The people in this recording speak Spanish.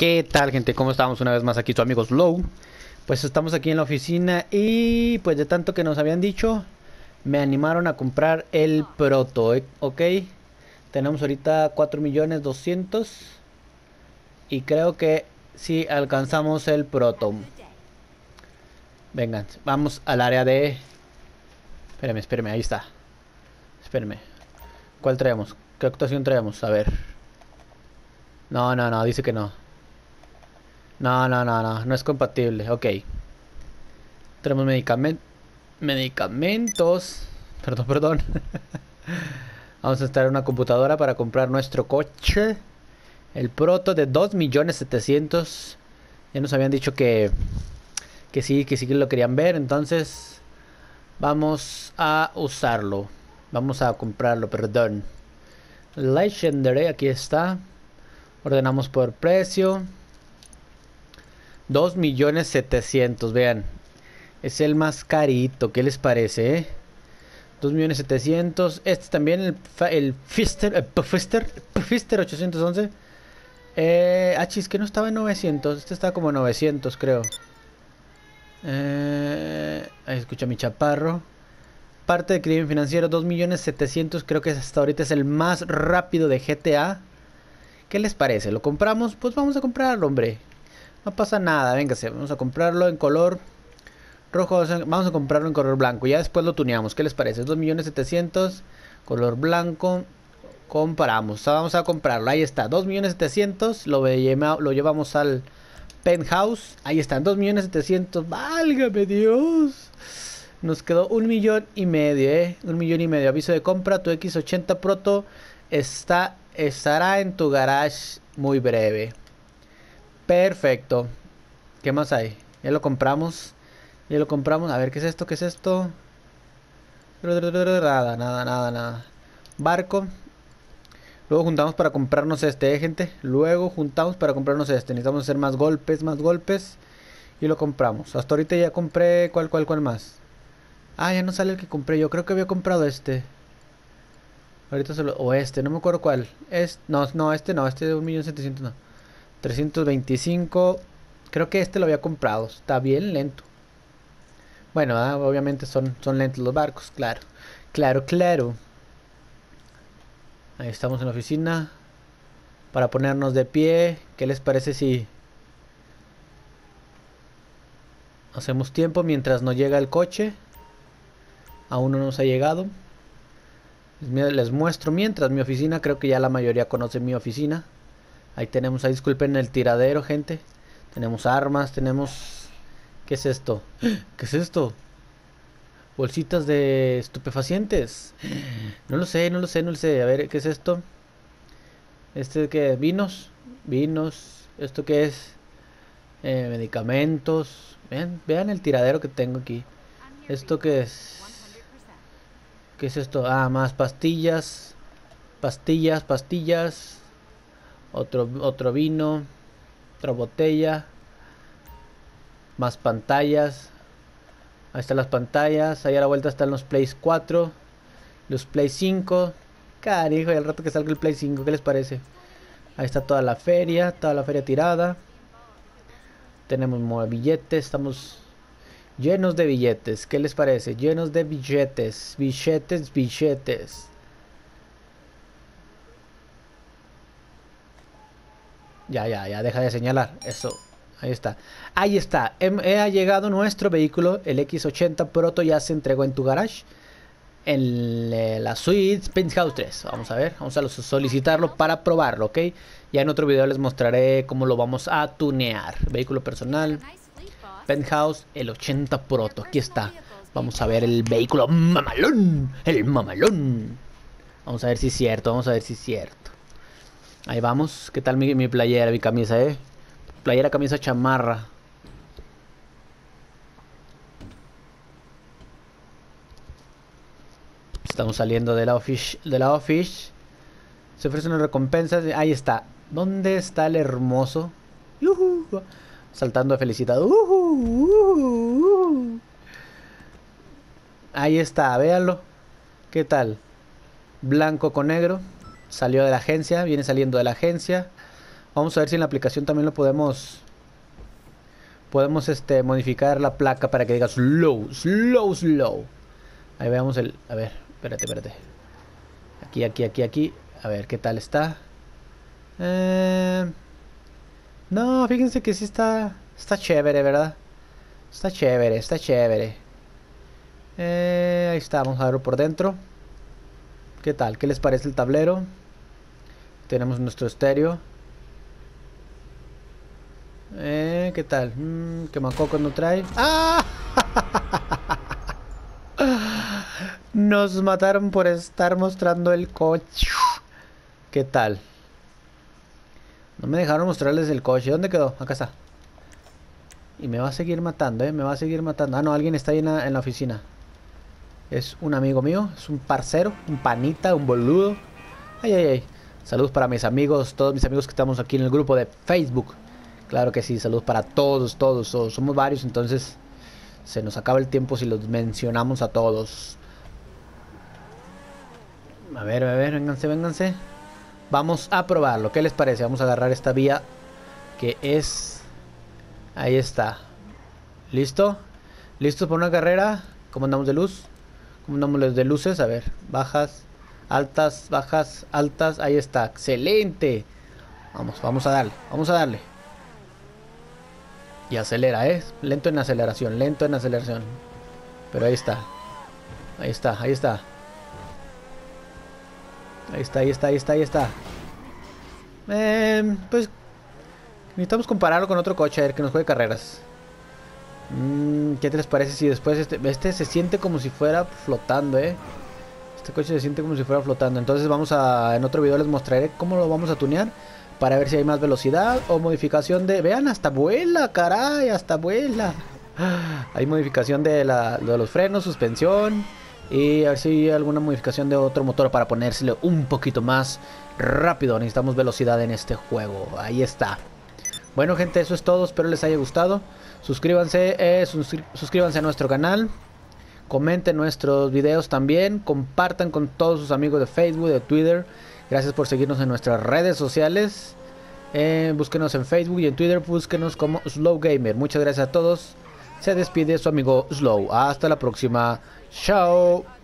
¿Qué tal gente? ¿Cómo estamos una vez más aquí su amigo Slow? Pues estamos aquí en la oficina y pues de tanto que nos habían dicho me animaron a comprar el proto, ¿eh? ¿ok? Tenemos ahorita 4 millones 200 y creo que sí alcanzamos el proto. Vengan, vamos al área de... Espérame, espérame, ahí está. Espérame. ¿Cuál traemos? ¿Qué actuación traemos? A ver. No, no, no, dice que no. No, no, no, no, no es compatible. Ok. Tenemos medicamentos. Medicamentos. Perdón, perdón. Vamos a estar en una computadora para comprar nuestro coche. El proto de 2.700.000. Ya nos habían dicho que, que sí, que sí que lo querían ver. Entonces, vamos a usarlo. Vamos a comprarlo, perdón. Legendary, aquí está. Ordenamos por precio. 2 millones 700, vean. Es el más carito, ¿qué les parece? Eh? 2 millones 700. Este también, el, el Fister, el Pfister, Pfister 811. Eh, ah, chis, que no estaba en 900. Este está como 900, creo. Eh, ahí escucha mi chaparro. Parte de crimen financiero, 2 millones 700. Creo que hasta ahorita es el más rápido de GTA. ¿Qué les parece? ¿Lo compramos? Pues vamos a comprarlo, hombre. No pasa nada, véngase, vamos a comprarlo en color rojo, vamos a comprarlo en color blanco, ya después lo tuneamos, ¿qué les parece? 2.700.000, color blanco, comparamos, vamos a comprarlo, ahí está, 2.700.000, lo, lo llevamos al penthouse, ahí está, 2.700.000, válgame Dios. Nos quedó un millón y medio, eh, un millón y medio, aviso de compra, tu X80 Proto está, estará en tu garage muy breve. Perfecto. ¿Qué más hay? Ya lo compramos. Ya lo compramos. A ver, ¿qué es esto? ¿Qué es esto? Nada, nada, nada, nada. Barco. Luego juntamos para comprarnos este, ¿eh, gente. Luego juntamos para comprarnos este. Necesitamos hacer más golpes, más golpes. Y lo compramos. Hasta ahorita ya compré. ¿Cuál, cuál, cuál más? Ah, ya no sale el que compré. Yo creo que había comprado este. Ahorita solo. O este, no me acuerdo cuál. Es, no, no, este no. Este de 1.700.000 no. 325. Creo que este lo había comprado. Está bien lento. Bueno, ah, obviamente son, son lentos los barcos, claro. Claro, claro. Ahí estamos en la oficina. Para ponernos de pie. ¿Qué les parece si... Hacemos tiempo mientras nos llega el coche. Aún no nos ha llegado. Les muestro mientras mi oficina. Creo que ya la mayoría conoce mi oficina. Ahí tenemos, ahí disculpen el tiradero, gente. Tenemos armas, tenemos... ¿Qué es esto? ¿Qué es esto? Bolsitas de estupefacientes. No lo sé, no lo sé, no lo sé. A ver, ¿qué es esto? ¿Este qué? ¿Vinos? Vinos. ¿Esto qué es? Eh, medicamentos. Vean, vean el tiradero que tengo aquí. ¿Esto qué es? ¿Qué es esto? Ah, más pastillas. Pastillas, pastillas otro, otro vino, otra botella, más pantallas. Ahí están las pantallas, ahí a la vuelta están los Play 4, los Play 5. Carijo, y al rato que salga el Play 5, ¿qué les parece? Ahí está toda la feria, toda la feria tirada. Tenemos billetes, estamos llenos de billetes. ¿Qué les parece? Llenos de billetes, billetes, billetes. Ya, ya, ya, deja de señalar. Eso, ahí está. Ahí está. He, ha llegado nuestro vehículo, el X80 Proto ya se entregó en tu garage. En la suite Penthouse 3. Vamos a ver, vamos a solicitarlo para probarlo, ¿ok? Ya en otro video les mostraré cómo lo vamos a tunear. Vehículo personal, Penthouse, el 80 Proto. Aquí está. Vamos a ver el vehículo mamalón. El mamalón. Vamos a ver si es cierto, vamos a ver si es cierto. Ahí vamos. ¿Qué tal mi, playera, mi camisa, eh? Playera, camisa, chamarra. Estamos saliendo de la office. De la office. Se ofrece una recompensa. Ahí está. ¿Dónde está el hermoso? Saltando de felicidad. Ahí está, véanlo. ¿Qué tal? Blanco con negro. Salió de la agencia, viene saliendo de la agencia. Vamos a ver si en la aplicación también lo podemos podemos este modificar la placa para que diga slow, slow, slow. Ahí veamos el, a ver, espérate, espérate. Aquí, aquí, aquí, aquí. A ver qué tal está. Eh, no, fíjense que sí está está chévere, ¿verdad? Está chévere, está chévere. Eh, ahí está, vamos a verlo por dentro. ¿Qué tal? ¿Qué les parece el tablero? Tenemos nuestro estéreo. Eh, ¿Qué tal? Mm, ¿Qué macoco no trae? ¡Ah! Nos mataron por estar mostrando el coche. ¿Qué tal? No me dejaron mostrarles el coche. ¿Dónde quedó? Acá está. Y me va a seguir matando, ¿eh? Me va a seguir matando. Ah, no, alguien está ahí en la, en la oficina. Es un amigo mío. Es un parcero. Un panita. Un boludo. Ay, ay, ay. Saludos para mis amigos. Todos mis amigos que estamos aquí en el grupo de Facebook. Claro que sí. Saludos para todos, todos. Somos varios, entonces... Se nos acaba el tiempo si los mencionamos a todos. A ver, a ver, vénganse, vénganse. Vamos a probarlo. ¿Qué les parece? Vamos a agarrar esta vía que es... Ahí está. ¿Listo? ¿Listos para una carrera? ¿Cómo andamos de luz? ¿Cómo andamos de luces? A ver, bajas, altas, bajas, altas. Ahí está. ¡Excelente! Vamos, vamos a darle. Vamos a darle. Y acelera, ¿eh? Lento en aceleración, lento en aceleración. Pero ahí está. Ahí está, ahí está. Ahí está, ahí está, ahí está, ahí está. Eh, pues necesitamos compararlo con otro coche, a ver que nos juegue carreras. Mm, ¿Qué te les parece si después este, este se siente como si fuera flotando, eh? Este coche se siente como si fuera flotando. Entonces vamos a, en otro video les mostraré cómo lo vamos a tunear. Para ver si hay más velocidad o modificación de... Vean, hasta vuela, caray, hasta vuela. Hay modificación de, la, de los frenos, suspensión. Y a ver si hay alguna modificación de otro motor para ponérselo un poquito más rápido. Necesitamos velocidad en este juego. Ahí está. Bueno gente, eso es todo. Espero les haya gustado. Suscríbanse, eh, suscríbanse a nuestro canal. Comenten nuestros videos también. Compartan con todos sus amigos de Facebook, de Twitter. Gracias por seguirnos en nuestras redes sociales. Eh, búsquenos en Facebook y en Twitter. Búsquenos como Slow Gamer. Muchas gracias a todos. Se despide su amigo Slow. Hasta la próxima. Chao.